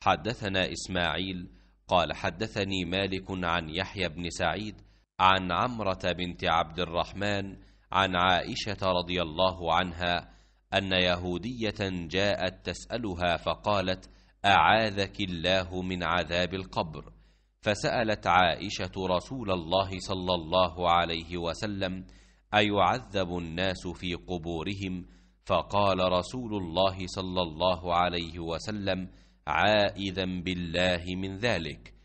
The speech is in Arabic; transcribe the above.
حدثنا إسماعيل قال حدثني مالك عن يحيى بن سعيد عن عمرة بنت عبد الرحمن عن عائشة رضي الله عنها أن يهودية جاءت تسألها فقالت أعاذك الله من عذاب القبر؟ فسألت عائشة رسول الله صلى الله عليه وسلم أيعذب الناس في قبورهم؟ فقال رسول الله صلى الله عليه وسلم عائذا بالله من ذلك.